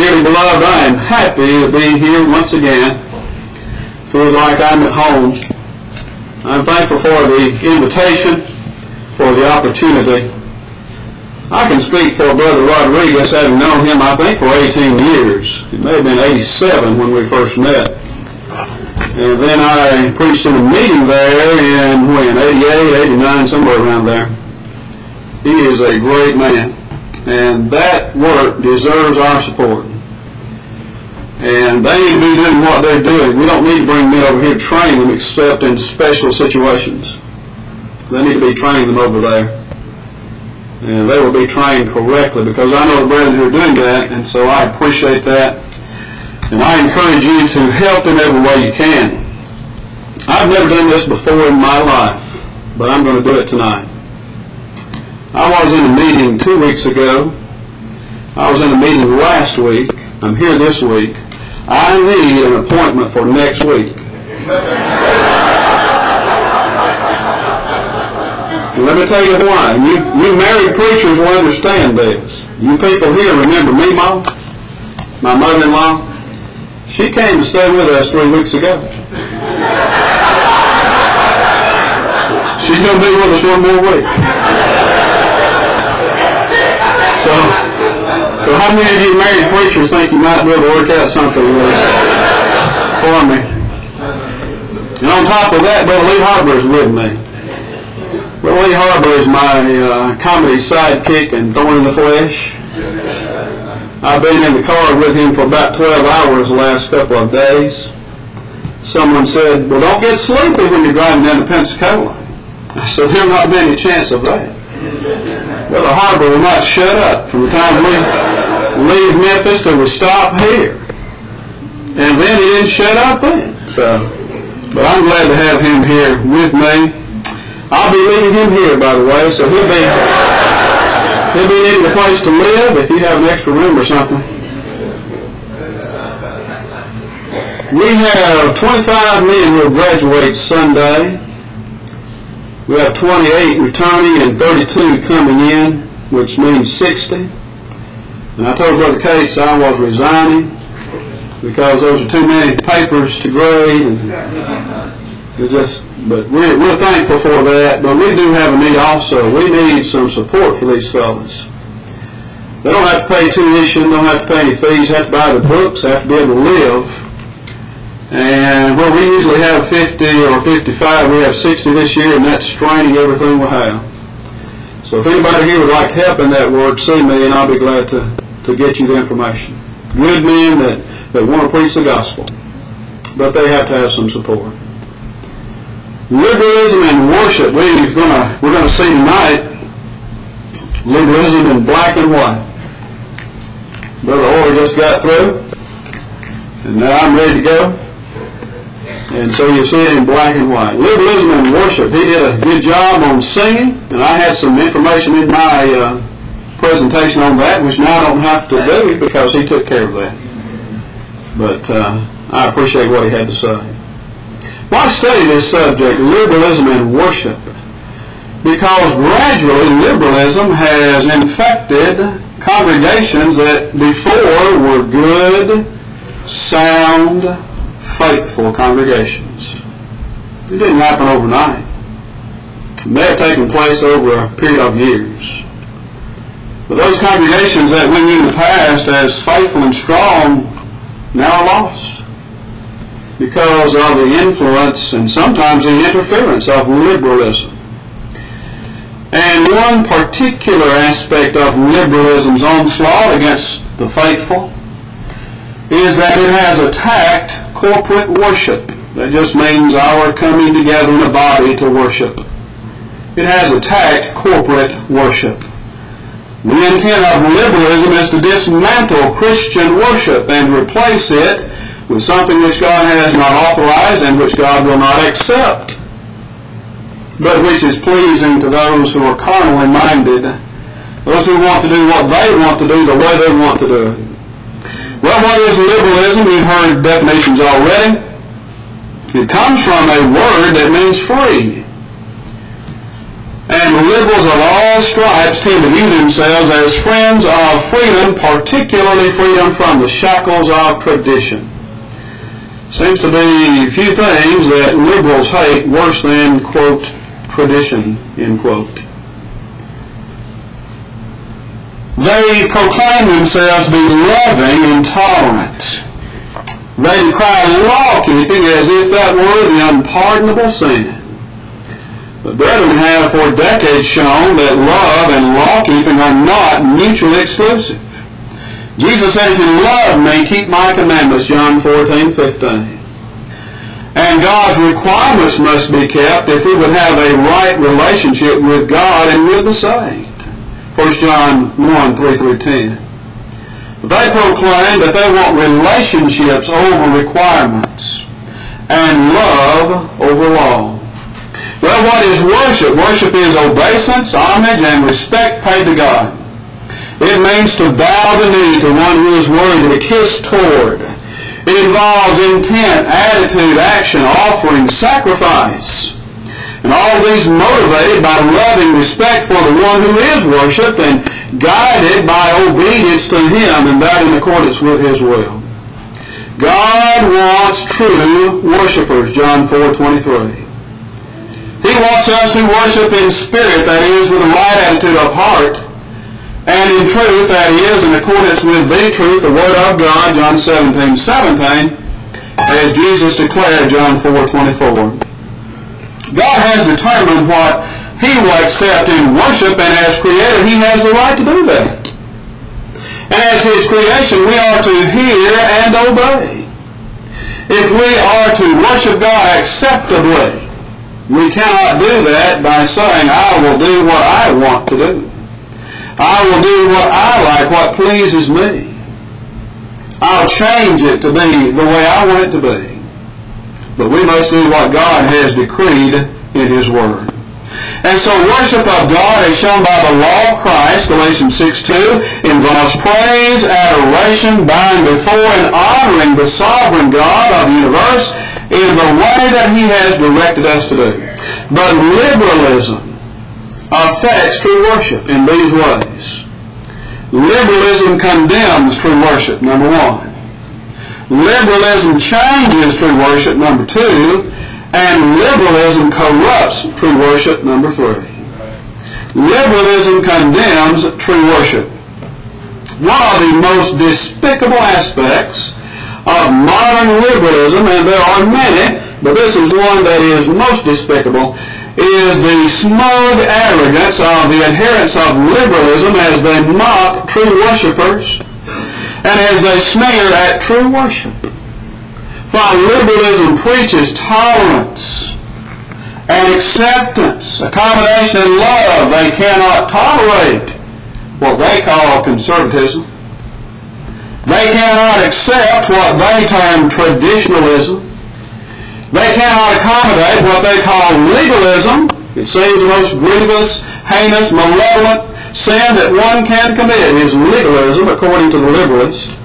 dearly beloved, I am happy to be here once again. Feel like I'm at home. I'm thankful for the invitation, for the opportunity. I can speak for Brother Rodriguez, having known him, I think, for 18 years. It may have been 87 when we first met. And then I preached in a meeting there in, when, 88, 89, somewhere around there. He is a great man. And that work deserves our support. And they need to be doing what they're doing. We don't need to bring men over here to train them except in special situations. They need to be training them over there. And they will be trained correctly because I know the brethren who are doing that, and so I appreciate that. And I encourage you to help in every way you can. I've never done this before in my life, but I'm going to do it tonight. I was in a meeting two weeks ago. I was in a meeting last week. I'm here this week. I need an appointment for next week. Let me tell you why. You, you married preachers will understand this. You people here remember me, Mom? My mother-in-law? She came to stay with us three weeks ago. She's going to be with us one more week. So how many of you married preachers think you might be able to work out something for me? And on top of that, Brother Lee Harper is with me. Brother Lee Harper is my uh, comedy sidekick and thorn in the flesh. I've been in the car with him for about 12 hours the last couple of days. Someone said, well, don't get sleepy when you're driving down to Pensacola. I said, there'll not be any chance of that. Brother Harper will not shut up from the time we leave Memphis till we stop here. And then he didn't shut up then. So, but I'm glad to have him here with me. I'll be leaving him here, by the way, so he'll be he'll be needing a place to live if you have an extra room or something. We have 25 men who will graduate Sunday. We have 28 returning and 32 coming in, which means 60. And I told Brother Cates I was resigning because those are too many papers to grade. And just, but we're, we're thankful for that. But we do have a need also. We need some support for these fellows. They don't have to pay tuition, don't have to pay any fees, have to buy the books, have to be able to live. And where we usually have 50 or 55, we have 60 this year, and that's straining everything we have. So if anybody here would like to help in that work, see me, and I'll be glad to, to get you the information. Good men that, that want to preach the gospel, but they have to have some support. Liberalism and worship, we're gonna we're gonna see tonight. Liberalism in black and white. Brother Orr just got through, and now I'm ready to go. And so you see it in black and white. Liberalism and worship. He did a good job on singing, and I had some information in my uh, presentation on that, which now I don't have to do because he took care of that. But uh, I appreciate what he had to say. Why study this subject, liberalism and worship? Because gradually liberalism has infected congregations that before were good, sound, faithful congregations. It didn't happen overnight. It may have taken place over a period of years. But those congregations that went in the past as faithful and strong now are lost because of the influence and sometimes the interference of liberalism. And one particular aspect of liberalism's onslaught against the faithful is that it has attacked corporate worship. That just means our coming together in a body to worship. It has attacked corporate worship. The intent of liberalism is to dismantle Christian worship and replace it with something which God has not authorized and which God will not accept, but which is pleasing to those who are carnally minded, those who want to do what they want to do the way they want to do it. Well, what is liberalism? You've heard definitions already. It comes from a word that means free. And liberals of all stripes tend to view themselves as friends of freedom, particularly freedom from the shackles of tradition. Seems to be few things that liberals hate worse than, quote, tradition, end quote. They proclaim themselves to be loving and tolerant. They decry law keeping as if that were the unpardonable sin. But brethren have for decades shown that love and law keeping are not mutually exclusive. Jesus said, if you love me, keep my commandments, John 14, 15. And God's requirements must be kept if we would have a right relationship with God and with the saved. 1 John 1, 3 through 10. They proclaim that they want relationships over requirements and love over law. Well, what is worship? Worship is obeisance, homage, and respect paid to God. It means to bow the knee to one who is worthy, to kiss toward. It involves intent, attitude, action, offering, sacrifice. And all these motivated by loving respect for the one who is worshipped and guided by obedience to him and that in accordance with his will. God wants true worshipers, John 4, 23. He wants us to worship in spirit, that is, with a right attitude of heart, and in truth, that is, in accordance with the truth, the Word of God, John 17, 17, as Jesus declared, John 4, 24. God has determined what he will accept in worship, and as creator, he has the right to do that. And as his creation, we are to hear and obey. If we are to worship God acceptably, we cannot do that by saying, I will do what I want to do. I will do what I like, what pleases me. I'll change it to be the way I want it to be. But we must do what God has decreed in His Word. And so worship of God is shown by the law of Christ, Galatians 6.2, involves praise, adoration, bowing before and honoring the sovereign God of the universe in the way that He has directed us to do. But liberalism affects true worship in these ways. Liberalism condemns true worship, number one. Liberalism changes true worship, number two, and liberalism corrupts true worship, number three. Liberalism condemns true worship. One of the most despicable aspects of modern liberalism, and there are many, but this is one that is most despicable, is the smug arrogance of the adherents of liberalism as they mock true worshippers and as they sneer at true worship. While liberalism preaches tolerance and acceptance, accommodation and love, they cannot tolerate what they call conservatism. They cannot accept what they term traditionalism. They cannot accommodate what they call legalism. It seems the most grievous, heinous, malevolent, sin that one can commit is legalism, according to the liberals.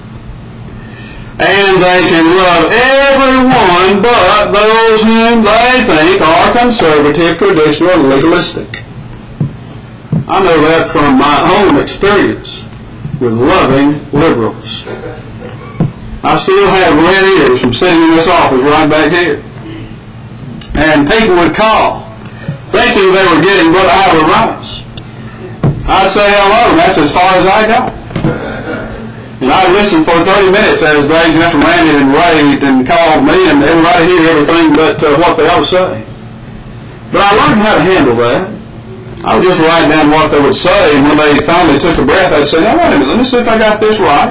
And they can love everyone but those whom they think are conservative, traditional, and legalistic. I know that from my own experience with loving liberals. I still have red ears from sitting in this office right back here. And people would call, thinking they were getting Brother Ira Rice. I'd say hello, that's as far as I go. And I listened for 30 minutes as they just ranted and raved and called me, and everybody hear everything but uh, what they to say. But I learned how to handle that. I would just write down what they would say, and when they finally took a breath, I'd say, now wait a minute, let me see if I got this right.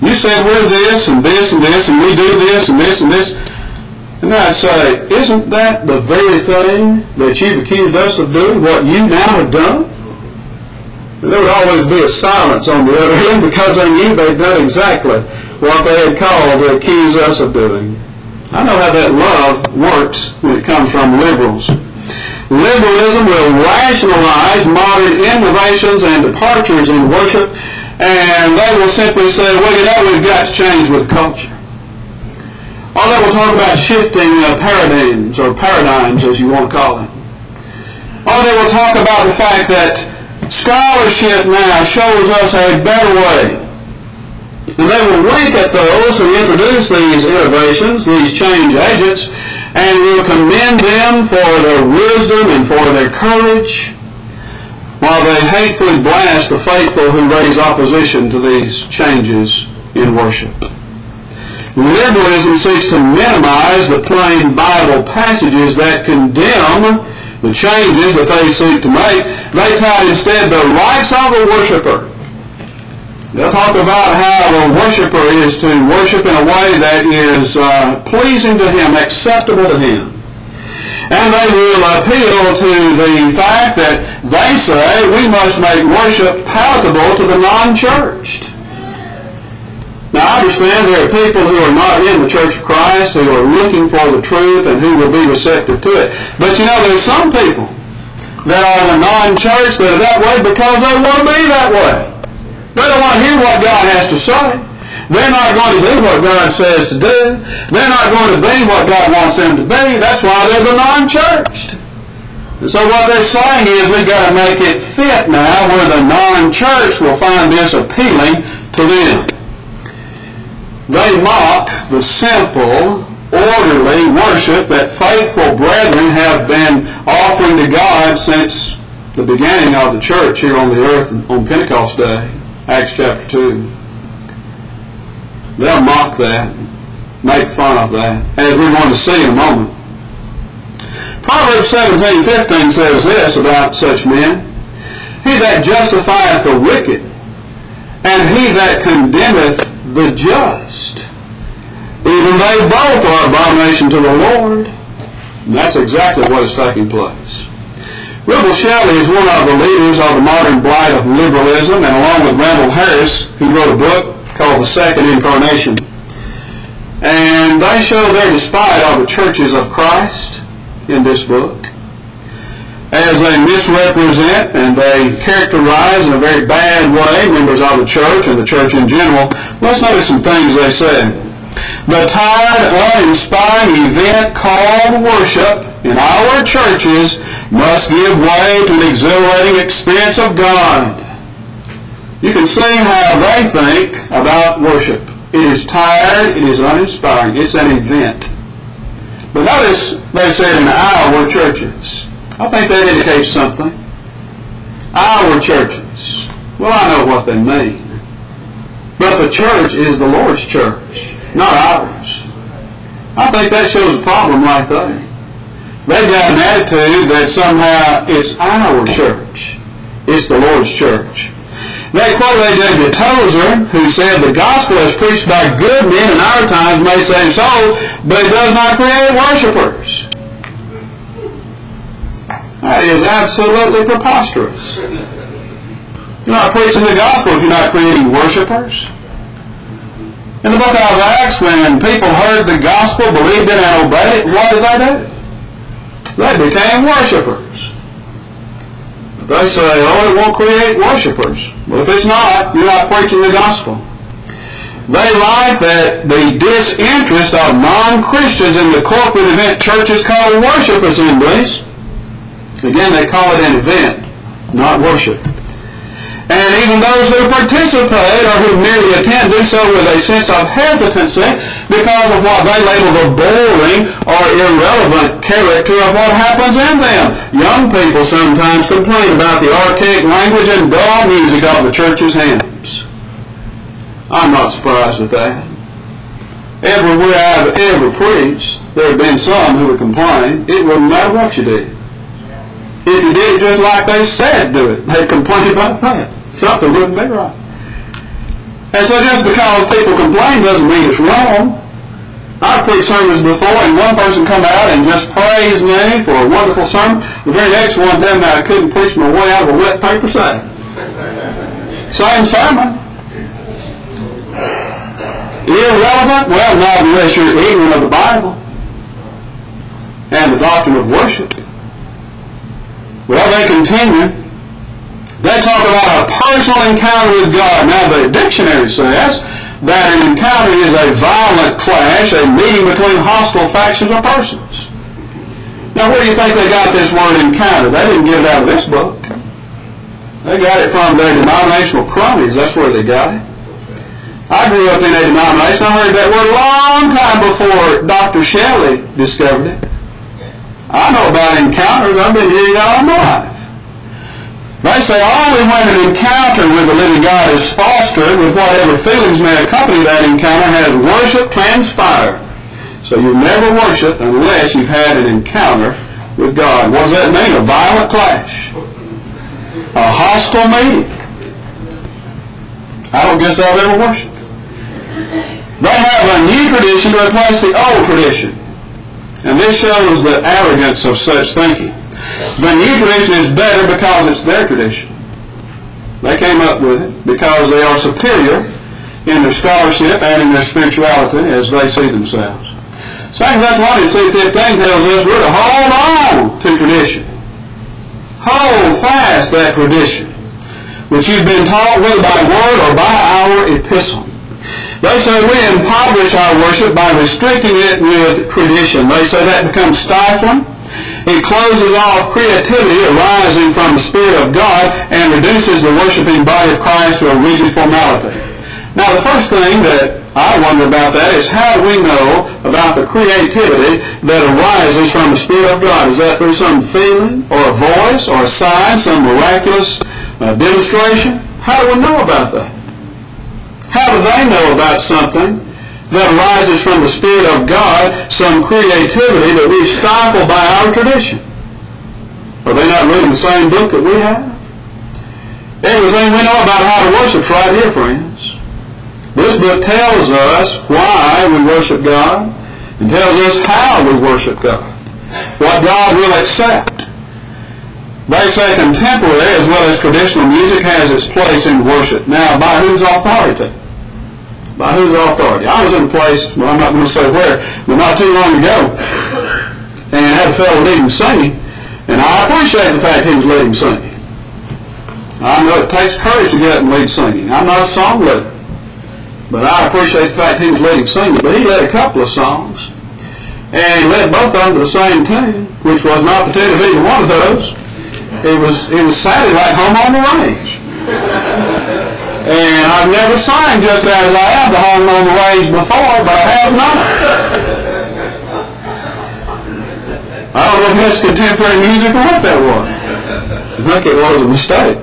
You said we're this and this and this, and we do this and this and this. And I'd say, isn't that the very thing that you've accused us of doing, what you now have done? And there would always be a silence on the other end because they knew they'd done exactly what they had called to accuse us of doing. I know how that love works when it comes from liberals. Liberalism will rationalize modern innovations and departures in worship, and they will simply say, well, you know, we've got to change with culture. Or they will talk about shifting uh, paradigms, or paradigms, as you want to call it. Or they will talk about the fact that scholarship now shows us a better way. And they will wink at those who introduce these innovations, these change agents, and will commend them for their wisdom and for their courage, while they hatefully blast the faithful who raise opposition to these changes in worship. Liberalism seeks to minimize the plain Bible passages that condemn the changes that they seek to make. They tout instead the rights of the worshiper. They'll talk about how the worshiper is to worship in a way that is uh, pleasing to him, acceptable to him. And they will appeal to the fact that they say we must make worship palatable to the non-churched. Now, I understand there are people who are not in the Church of Christ who are looking for the truth and who will be receptive to it. But you know, there's some people that are in the non-church that are that way because they want to be that way. They don't want to hear what God has to say. They're not going to do what God says to do. They're not going to be what God wants them to be. That's why they're the non-churched. And so what they're saying is we've got to make it fit now where the non-church will find this appealing to them. They mock the simple, orderly worship that faithful brethren have been offering to God since the beginning of the church here on the earth on Pentecost Day, Acts chapter 2. They'll mock that, make fun of that, as we're going to see in a moment. Proverbs 17, 15 says this about such men. He that justifieth the wicked, and he that condemneth the just. Even they both are abomination to the Lord. And that's exactly what is taking place. Rubel Shelly is one of the leaders of the modern blight of liberalism, and along with Randall Harris, he wrote a book called The Second Incarnation. And they show their despite of the churches of Christ in this book as they misrepresent and they characterize in a very bad way members of the church and the church in general, let's notice some things they say. The tired, uninspiring event called worship in our churches must give way to an exhilarating experience of God. You can see how they think about worship. It is tired, it is uninspiring, it's an event. But notice they said in our churches. I think that indicates something. Our churches. Well, I know what they mean. But the church is the Lord's church, not ours. I think that shows a problem right there. They've got an attitude that somehow it's our church. It's the Lord's church. They quoted David Tozer, who said, The gospel as preached by good men in our times may save souls, but it does not create worshipers. That is absolutely preposterous. You're not preaching the gospel if you're not creating worshipers. In the book of Acts, when people heard the gospel, believed it, and obeyed it, what did they do? They became worshipers. They say, oh, it won't create worshipers. Well, if it's not, you're not preaching the gospel. They write that the disinterest of non-Christians in the corporate event churches called worship assemblies Again, they call it an event, not worship. And even those who participate or who merely attend do so with a sense of hesitancy because of what they label the boring or irrelevant character of what happens in them. Young people sometimes complain about the archaic language and dull music of the church's hymns. I'm not surprised at that. Everywhere I've ever preached, there have been some who would complain. It wouldn't matter what you did. If you did just like they said do it, they'd complain about that. Something wouldn't be right. And so just because people complain doesn't mean it's wrong. I've preached sermons before and one person come out and just praised me for a wonderful sermon. The very next one then I couldn't preach my way out of a wet paper sack. Same sermon. Irrelevant? Well, not unless you're ignorant of the Bible and the doctrine of worship. Well, they continue. They talk about a personal encounter with God. Now, the dictionary says that an encounter is a violent clash, a meeting between hostile factions or persons. Now, where do you think they got this word encounter? They didn't get it out of this book. They got it from their denominational cronies. That's where they got it. I grew up in a denomination. I heard that word a long time before Dr. Shelly discovered it. I know about encounters. I've been hearing all my life. They say oh, only when an encounter with the living God is fostered with whatever feelings may accompany that encounter has worship transpired. So you never worship unless you've had an encounter with God. What does that mean? A violent clash. A hostile meeting. I don't guess I've ever worshiped. They have a new tradition to replace the old tradition. And this shows the arrogance of such thinking. The new tradition is better because it's their tradition. They came up with it because they are superior in their scholarship and in their spirituality as they see themselves. Second Thessalonians 3.15 tells us we're to hold on to tradition. Hold fast that tradition, which you've been taught whether by word or by our epistle. They say we impoverish our worship by restricting it with tradition. They say that becomes stifling. It closes off creativity arising from the Spirit of God and reduces the worshiping body of Christ to a rigid formality. Now, the first thing that I wonder about that is how do we know about the creativity that arises from the Spirit of God? Is that through some feeling or a voice or a sign, some miraculous uh, demonstration? How do we know about that? How do they know about something that arises from the Spirit of God, some creativity that we've stifled by our tradition? Are they not reading the same book that we have? Everything we know about how to worship right here, friends. This book tells us why we worship God and tells us how we worship God. What God will accept. They say contemporary as well as traditional music has its place in worship. Now, by whose authority? By whose authority? I was in a place, well, I'm not going to say where, but not too long ago, and had a fellow leading singing, and I appreciate the fact he was leading singing. I know it takes courage to get up and lead singing. I'm not a song leader, but I appreciate the fact he was leading singing. But he led a couple of songs, and he led both of them to the same tune, which was not the tune of either one of those. It was it was sounding like Home on the Range. And I've never sang just as I have the home on the range before, but I have not. I don't know if that's contemporary music or what that was. I think it was a mistake.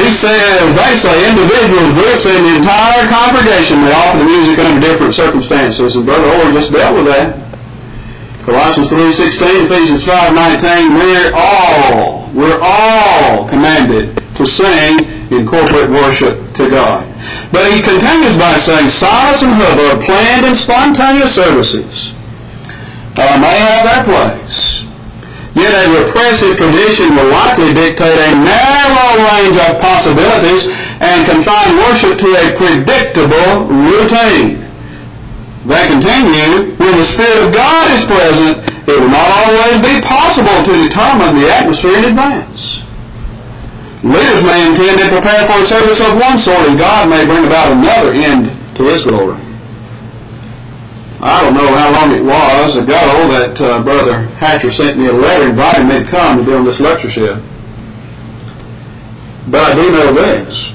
He says, they say individuals, groups, and the entire congregation may offer the music under different circumstances. And Brother Orr just dealt with that. Colossians 3.16, Ephesians 5.19, we're all, we're all commanded to sing in corporate worship to God. But he continues by saying, silence and hubbub, planned and spontaneous services uh, may have their place. Yet a repressive tradition will likely dictate a narrow range of possibilities and confine worship to a predictable routine. They continue, when the Spirit of God is present, it will not always be possible to determine the atmosphere in advance. Leaders may intend to prepare for a service of one sort, and God may bring about another end to His glory. I don't know how long it was ago that uh, Brother Hatcher sent me a letter inviting me to come to be on this lectureship. But I do know this.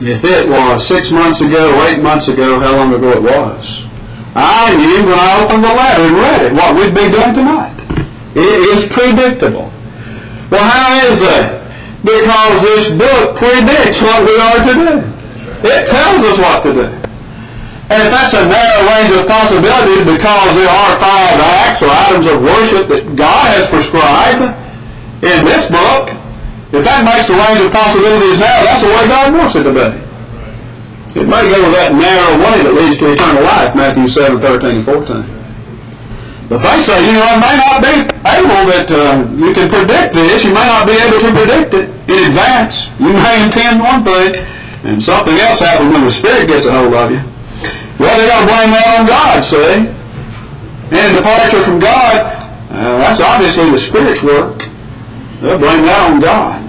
If it was six months ago, eight months ago, how long ago it was, I knew when I opened the letter and read it what we'd be doing tonight. It is predictable. Well, how is that? Because this book predicts what we are to do. It tells us what to do. And if that's a narrow range of possibilities because there are five acts or items of worship that God has prescribed in this book, if that makes a range of possibilities now, that's the way God wants it to be. It may go that narrow way that leads to eternal life, Matthew 7, 13 and 14. But they say, you know, I may not be able that uh, you can predict this. You may not be able to predict it in advance. You may intend one thing, and something else happens when the Spirit gets a hold of you. Well, they got to blame that on God, see? And departure from God, uh, that's obviously the Spirit's work. They'll blame that on God.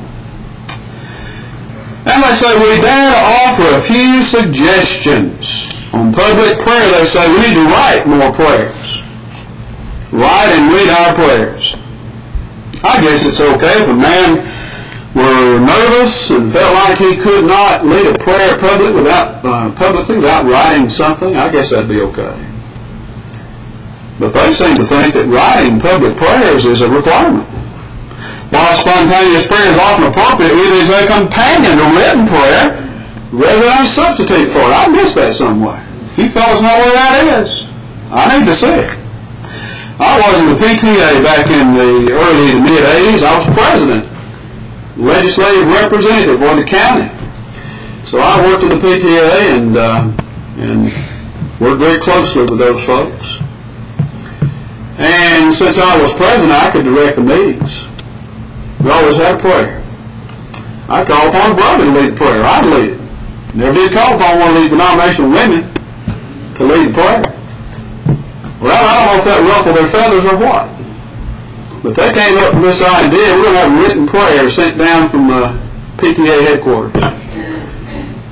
And they say, we dare to offer a few suggestions. On public prayer, they say we need to write more prayers. Write and read our prayers. I guess it's okay if a man were nervous and felt like he could not lead a prayer public without uh, publicly without writing something. I guess that'd be okay. But they seem to think that writing public prayers is a requirement. While spontaneous prayer is often appropriate, it is a companion to written prayer rather than a substitute for it. I miss that somewhere. If you fellas know where that is, I need to see it. I was in the PTA back in the early to mid 80s. I was president, legislative representative for the county. So I worked in the PTA and uh, and worked very closely with those folks. And since I was president, I could direct the meetings. We always had a prayer. I called upon a brother to lead the prayer. I'd lead it. Never did call upon one of these denominational women to lead the prayer. Well, I don't know if that ruffled their feathers or what. But they came up with this idea. We're going to have written prayer sent down from the PTA headquarters.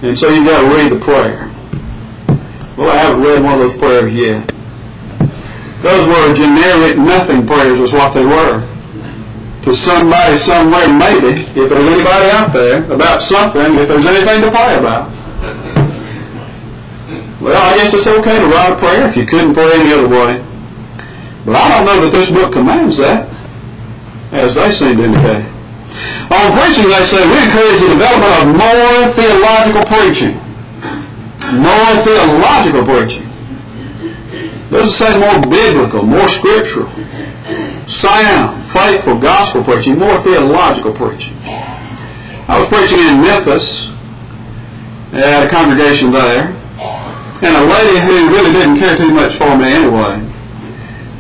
And so you've got to read the prayer. Well, I haven't read one of those prayers yet. Those were generic nothing prayers is what they were. To somebody somewhere, maybe, if there's anybody out there, about something, if there's anything to pray about. Well, I guess it's okay to write a prayer if you couldn't pray any other way. But I don't know that this book commands that, as they seem to indicate. On preaching, they say we encourage the development of more theological preaching. More theological preaching. Those say more biblical, more scriptural, sound, faithful gospel preaching, more theological preaching. I was preaching in Memphis at a congregation there, and a lady who really didn't care too much for me anyway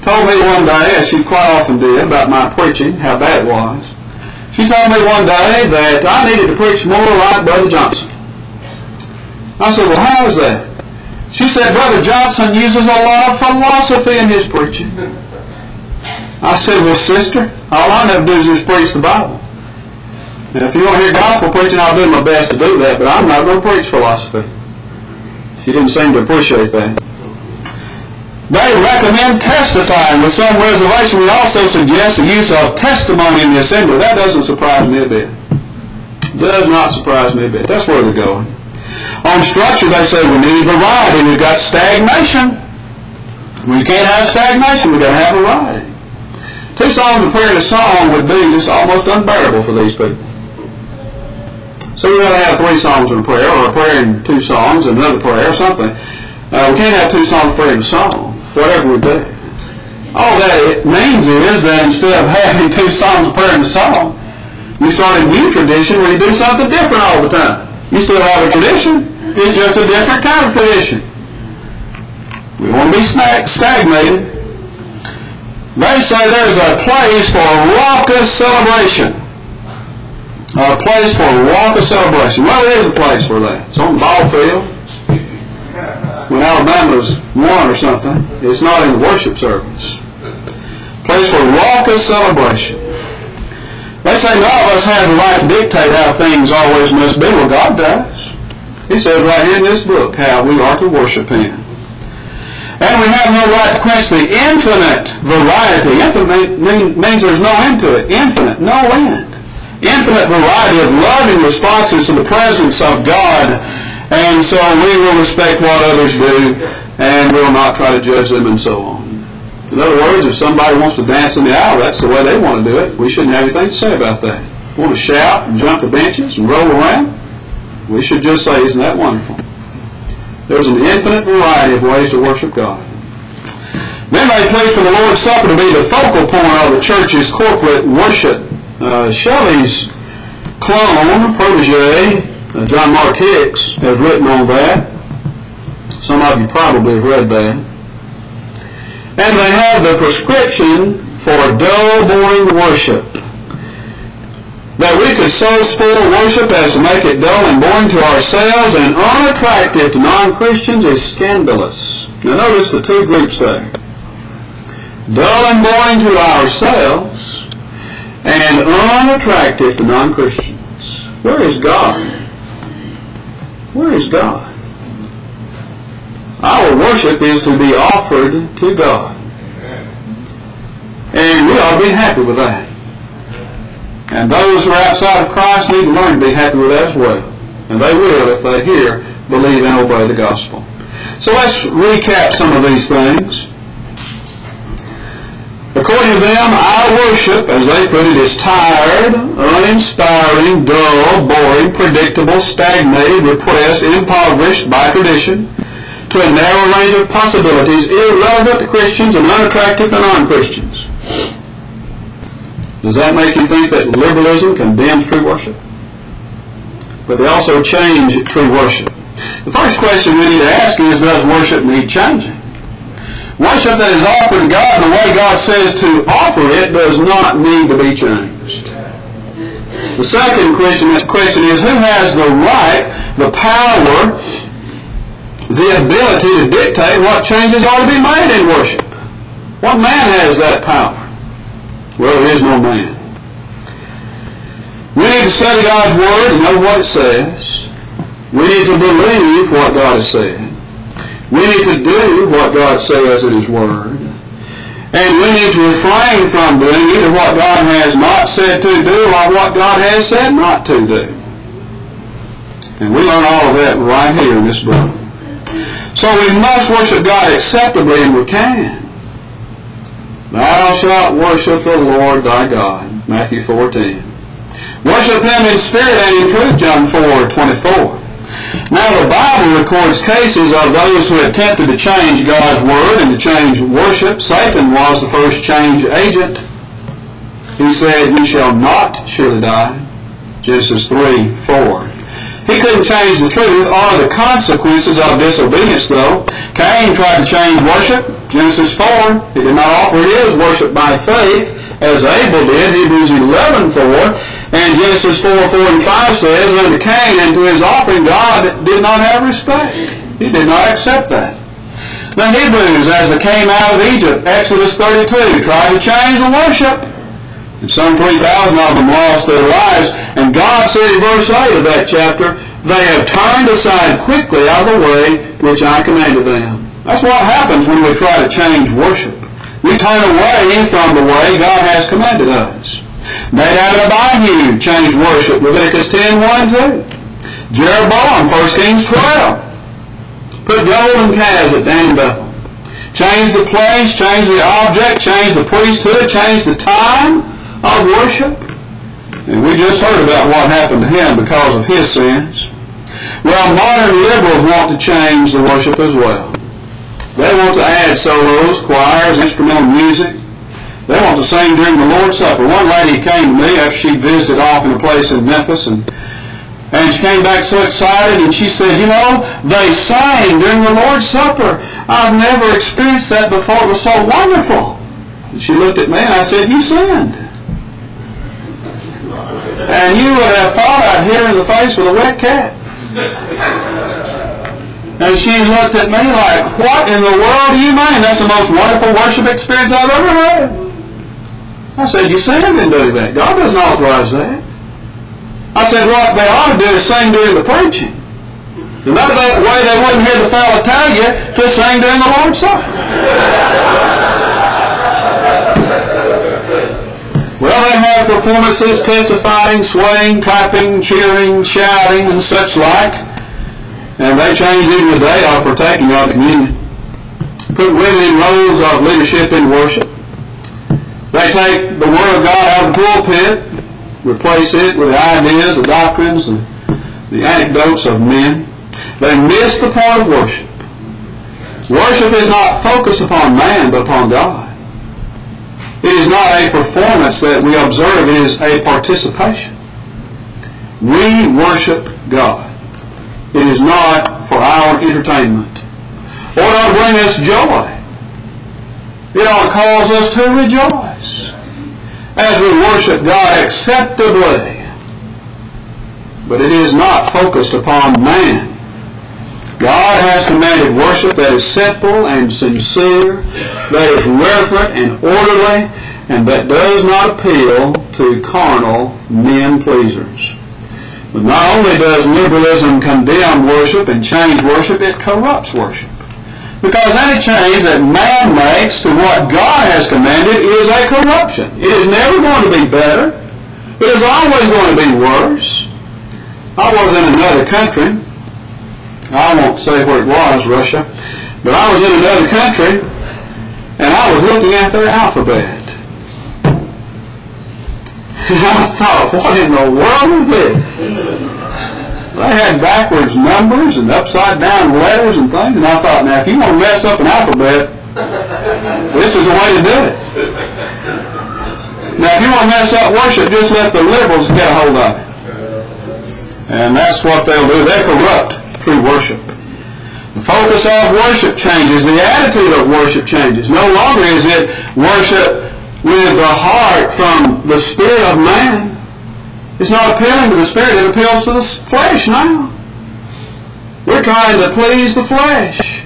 told me one day, as she quite often did, about my preaching, how bad it was. She told me one day that I needed to preach more like Brother Johnson. I said, well, how is that? She said, Brother Johnson uses a lot of philosophy in his preaching. I said, well, sister, all I have to do is just preach the Bible. And if you want to hear gospel preaching, I'll do my best to do that, but I'm not going to preach philosophy. She didn't seem to appreciate that. They recommend testifying with some reservation. We also suggest the use of testimony in the assembly. That doesn't surprise me a bit. Does not surprise me a bit. That's where they're going. On structure, they say we need variety. We've got stagnation. We can't have stagnation. We've got to have variety. Two songs of prayer and a song would be just almost unbearable for these people. So we got to have three songs in a prayer, or a prayer and two songs, and another prayer, or something. Uh, we can't have two songs prayer and a song whatever we do. All that it means is that instead of having two songs of prayer in the song, you start a new tradition where you do something different all the time. You still have a tradition, it's just a different kind of tradition. We want to be stagnated. They say there's a place for raucous celebration. A place for raucous celebration. Well, there is a place for that. It's on the ball field when Alabama's won or something. It's not in the worship service. Place for raucous celebration. They say none of us has the right to dictate how things always must be. Well, God does. He says right here in this book how we are to worship Him. And we have no right to quench the infinite variety. Infinite means there's no end to it. Infinite, no end. Infinite variety of loving responses to the presence of God and so we will respect what others do and we will not try to judge them and so on. In other words, if somebody wants to dance in the aisle, that's the way they want to do it. We shouldn't have anything to say about that. Want to shout and jump the benches and roll around, we should just say, isn't that wonderful? There's an infinite variety of ways to worship God. Then they plead for the Lord's Supper to be the focal point of the church's corporate worship. Uh, Shelly's clone, protege, uh, John Mark Hicks has written on that. Some of you probably have read that. And they have the prescription for dull, boring worship. That we could so spoil worship as to make it dull and boring to ourselves and unattractive to non-Christians is scandalous. Now notice the two groups there. Dull and boring to ourselves and unattractive to non-Christians. Where is God? Where is God? Our worship is to be offered to God. And we ought to be happy with that. And those who are outside of Christ need to learn to be happy with that as well. And they will if they hear, believe, and obey the gospel. So let's recap some of these things. According to them, our worship, as they put it, is tired, uninspiring, dull, boring, predictable, stagnated, repressed, impoverished by tradition, to a narrow range of possibilities, irrelevant to Christians and unattractive to non-Christians. Does that make you think that liberalism condemns true worship? But they also change true worship. The first question we need to ask is, does worship need changing? Worship that is offered to God the way God says to offer it does not need to be changed. The second question, question is, who has the right, the power, the ability to dictate what changes are to be made in worship? What man has that power? Well, there is no man. We need to study God's Word and know what it says. We need to believe what God has said. We need to do what God says in His Word. And we need to refrain from doing either what God has not said to do or what God has said not to do. And we learn all of that right here in this book. So we must worship God acceptably, and we can. Thou shalt worship the Lord thy God. Matthew 14. Worship him in spirit and in truth. John 4, 24. Now the Bible records cases of those who attempted to change God's Word and to change worship. Satan was the first change agent. He said, You shall not surely die. Genesis 3, 4. He couldn't change the truth or the consequences of disobedience, though. Cain tried to change worship. Genesis 4. He did not offer his worship by faith, as Abel did. Hebrews 11, 4. And Genesis 4, 4 and 5 says, Unto Cain and to his offering God did not have respect. He did not accept that. The Hebrews, as they came out of Egypt, Exodus 32, tried to change the worship. And some 3,000 of them lost their lives. And God said in verse 8 of that chapter, They have turned aside quickly out of the way which I commanded them. That's what happens when we try to change worship. We turn away from the way God has commanded us. Nadab and Abihu changed worship. Leviticus 10, 1, 2. Jeroboam, 1 Kings 12. Put golden calves at Dan Bethel. Change the place, change the object, change the priesthood, change the time of worship. And we just heard about what happened to him because of his sins. Well, modern liberals want to change the worship as well. They want to add solos, choirs, instrumental music. They want to sing during the Lord's Supper. One lady came to me after she visited off in a place in Memphis and and she came back so excited and she said, you know, they sang during the Lord's Supper. I've never experienced that before. It was so wonderful. And she looked at me and I said, you sinned. And you would have thought I'd hit her in the face with a wet cat. And she looked at me like, what in the world do you mean? That's the most wonderful worship experience I've ever had. I said, you sinned in doing that. God doesn't authorize that. I said, what they ought to do is sing during the preaching. And that way they wouldn't hear the fellow tell you to sing during the Lord's Supper. well, they have performances testifying, swaying, clapping, cheering, shouting, and such like. And they change even the day of partaking of communion. Put women in roles of leadership in worship. They take the Word of God out of the pulpit, replace it with the ideas, the doctrines, and the anecdotes of men. They miss the point of worship. Worship is not focused upon man, but upon God. It is not a performance that we observe, it is a participation. We worship God. It is not for our entertainment. Or to bring us joy. It ought to cause us to rejoice as we worship God acceptably. But it is not focused upon man. God has commanded worship that is simple and sincere, that is reverent and orderly, and that does not appeal to carnal men pleasers. But not only does liberalism condemn worship and change worship, it corrupts worship. Because any change that man makes to what God has commanded is a corruption. It is never going to be better. It is always going to be worse. I was in another country. I won't say where it was, Russia. But I was in another country, and I was looking at their alphabet. And I thought, what in the world is this? They had backwards numbers and upside down letters and things, and I thought, now if you want to mess up an alphabet, this is the way to do it. Now if you want to mess up worship, just let the liberals get a hold of it. And that's what they'll do. They corrupt true worship. The focus of worship changes. The attitude of worship changes. No longer is it worship with the heart from the spirit of man. It's not appealing to the spirit, it appeals to the flesh now. We're trying to please the flesh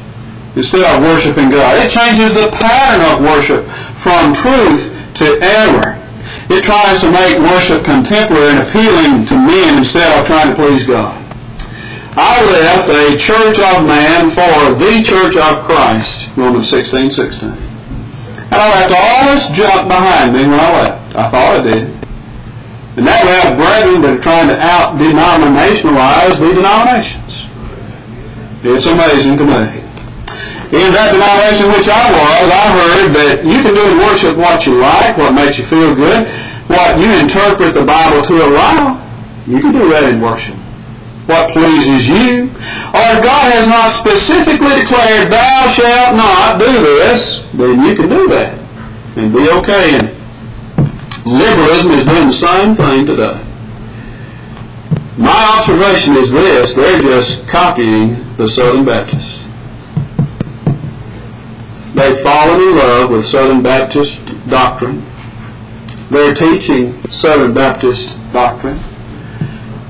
instead of worshiping God. It changes the pattern of worship from truth to error. It tries to make worship contemporary and appealing to men instead of trying to please God. I left a church of man for the church of Christ, Romans 16, 16. And I left all this junk behind me when I left. I thought I did. And now we have brethren that are trying to out-denominationalize the denominations. It's amazing to me. In that denomination which I was, I heard that you can do in worship what you like, what makes you feel good, what you interpret the Bible to allow. You can do that in worship. What pleases you. Or if God has not specifically declared, thou shalt not do this, then you can do that and be okay in it. Liberalism is doing the same thing today. My observation is this, they're just copying the Southern Baptists. They've fallen in love with Southern Baptist doctrine. They're teaching Southern Baptist doctrine.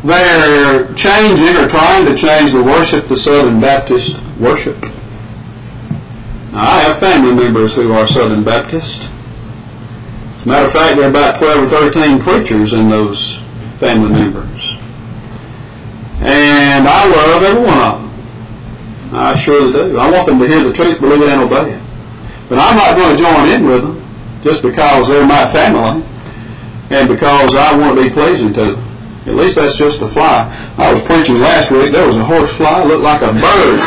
They're changing or trying to change the worship to Southern Baptist worship. Now, I have family members who are Southern Baptist. Matter of fact, there are about 12 or 13 preachers in those family members. And I love every one of them. I surely do. I want them to hear the truth, believe it, and obey it. But I'm not going to join in with them just because they're my family and because I want to be pleasing to them. At least that's just a fly. I was preaching last week. There was a horse fly. looked like a bird.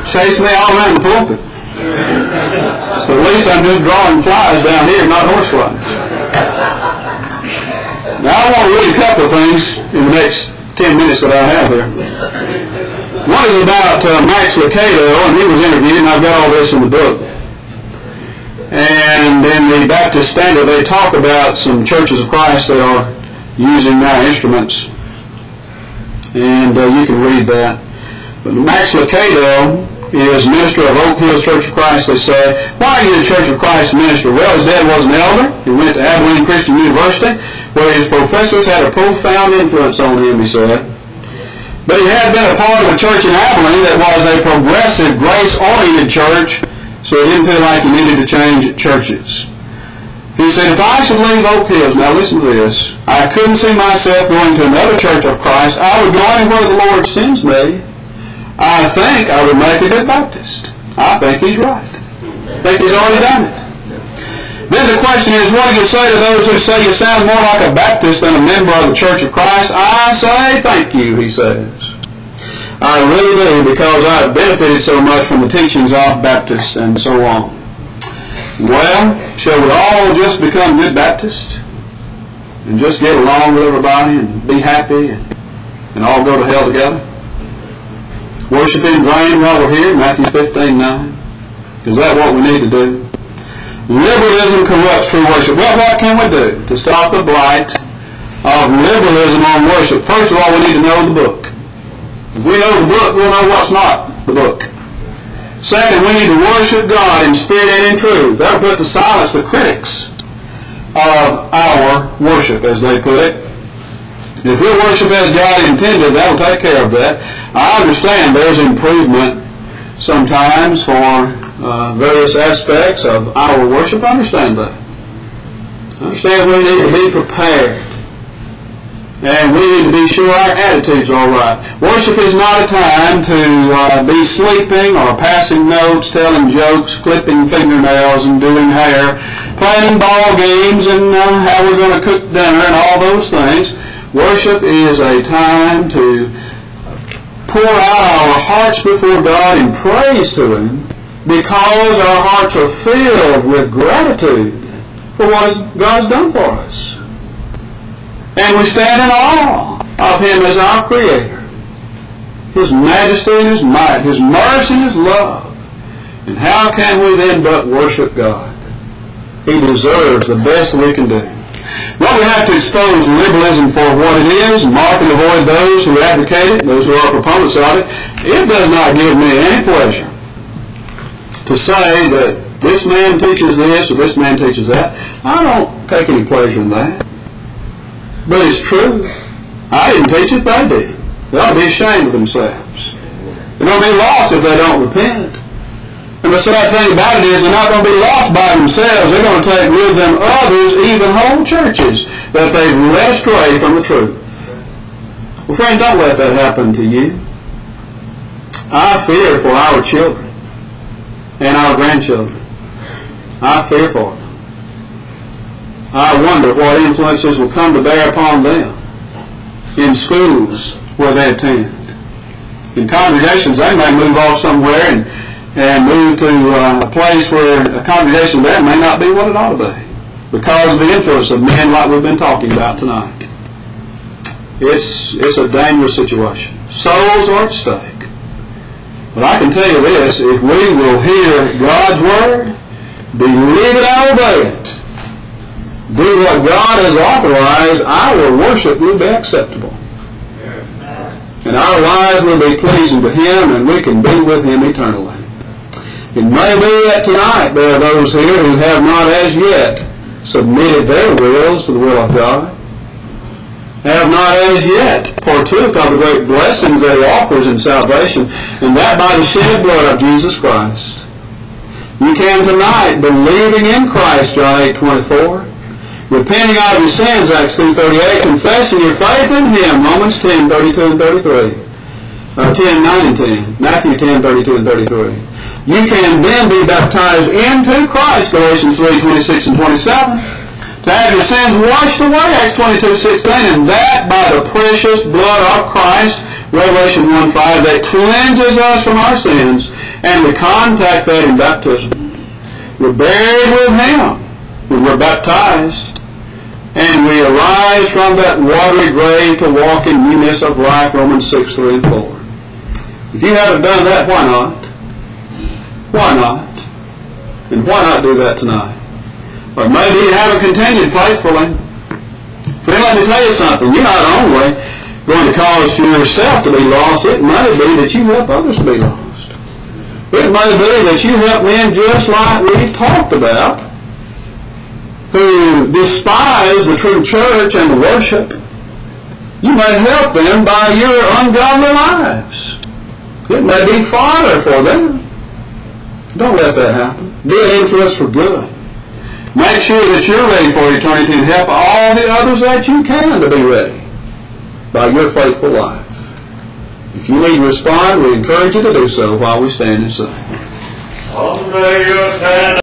Chased me all around the pulpit. So at least I'm just drawing flies down here, not horse flies. Now I want to read a couple of things in the next 10 minutes that I have here. One is about uh, Max Lucado, and he was interviewed, and I've got all this in the book. And in the Baptist Standard, they talk about some churches of Christ that are using now instruments. And uh, you can read that. But Max Lucado is minister of Oak Hills Church of Christ, they say. Why are you the Church of Christ minister? Well, his dad was an elder. He went to Abilene Christian University, where his professors had a profound influence on him, he said. But he had been a part of a church in Abilene that was a progressive, grace-oriented church so he didn't feel like he needed to change churches. He said, if I should leave Oak Hills, now listen to this, I couldn't see myself going to another church of Christ. I would go anywhere the Lord sends me. I think I would make a good Baptist. I think he's right. I think he's already done it. Then the question is, what do you say to those who say you sound more like a Baptist than a member of the Church of Christ? I say thank you, he says. I really do because I've benefited so much from the teachings of Baptists and so on. Well, shall we all just become good Baptists and just get along with everybody and be happy and, and all go to hell together? Worship in vain while we're here, Matthew 15, 9. Is that what we need to do? Liberalism corrupts true worship. Well, what can we do to stop the blight of liberalism on worship? First of all, we need to know the book. If we know the book, we'll know what's not the book. Second, we need to worship God in spirit and in truth. That will put to silence the critics of our worship, as they put it. If we worship as God intended, that will take care of that. I understand there's improvement sometimes for uh, various aspects of our worship. I understand that. I understand we need to be prepared. And we need to be sure our attitudes are all right. Worship is not a time to uh, be sleeping or passing notes, telling jokes, clipping fingernails, and doing hair, planning ball games, and uh, how we're going to cook dinner, and all those things. Worship is a time to pour out our hearts before God in praise to Him because our hearts are filled with gratitude for what God's done for us. And we stand in awe of Him as our Creator. His majesty and His might, His mercy and His love. And how can we then but worship God? He deserves the best we can do. Well, we have to expose liberalism for what it is, mark and avoid those who advocate it, those who are proponents of it. It does not give me any pleasure to say that this man teaches this or this man teaches that. I don't take any pleasure in that. But it's true. I didn't teach it, they did. They ought to be ashamed of themselves. They're going to be lost if they don't repent. And the sad thing about it is they're not going to be lost by themselves. They're going to take with them others, even whole churches, that they've led astray from the truth. Well, friend, don't let that happen to you. I fear for our children and our grandchildren. I fear for them. I wonder what influences will come to bear upon them in schools where they attend. In congregations, they may move off somewhere and, and move to uh, a place where a congregation there may not be what it ought to be because of the influence of men like we've been talking about tonight. It's, it's a dangerous situation. Souls are at stake. But I can tell you this, if we will hear God's Word, believe it and obey it, do what God has authorized, our worship will be acceptable. And our lives will be pleasing to Him, and we can be with Him eternally. It may be that tonight there are those here who have not as yet submitted their wills to the will of God, have not as yet partook of the great blessings that He offers in salvation, and that by the shed blood of Jesus Christ. You can tonight, believing in Christ, John 8, 24, repenting of your sins, Acts 2.38, confessing your faith in Him, Romans 10, 32 and 33. Uh, 10, 9 and 10. Matthew 10, 32 and 33. You can then be baptized into Christ, Galatians 3, 26 and 27. To have your sins washed away, Acts 22, 16, and that by the precious blood of Christ, Revelation 1, 5, that cleanses us from our sins, and we contact that in baptism. We're buried with Him when we're baptized and we arise from that watery grave to walk in newness of life, Romans 6, 3 and 4. If you haven't done that, why not? Why not? And why not do that tonight? Or maybe you haven't continued faithfully. Friend, let me tell you something. You're not only going to cause yourself to be lost, it may be that you help others to be lost. It may be that you help men just like we've talked about, who despise the true church and the worship, you may help them by your ungodly lives. It may be fodder for them. Don't let that happen. Be an influence for us for good. Make sure that you're ready for eternity and help all the others that you can to be ready by your faithful life. If you need to respond, we encourage you to do so while we stand and sing. Someday you'll stand